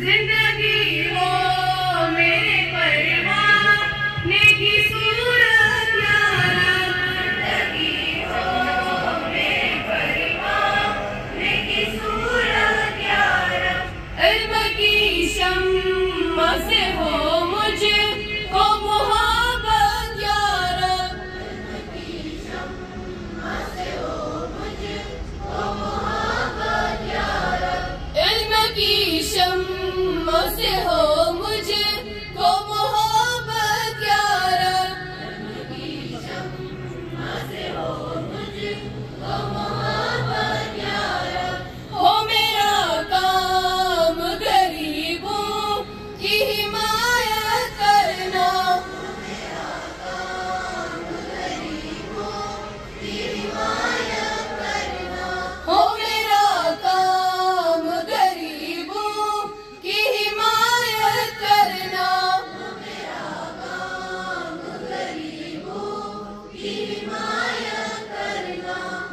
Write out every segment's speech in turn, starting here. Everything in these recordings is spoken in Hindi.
ज़िंदगी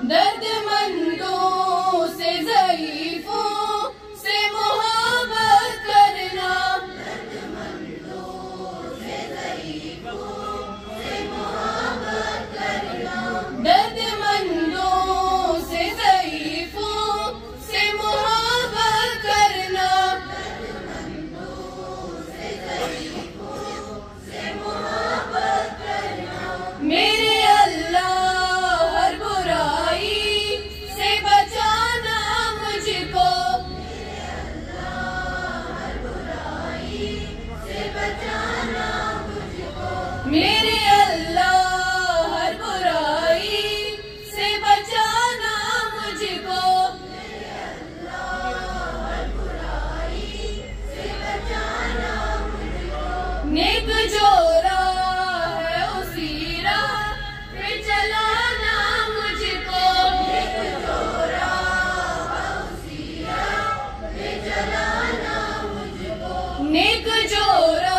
Then नेक जो राह है उसी राह पे चलाना मुझको। नेक जो राह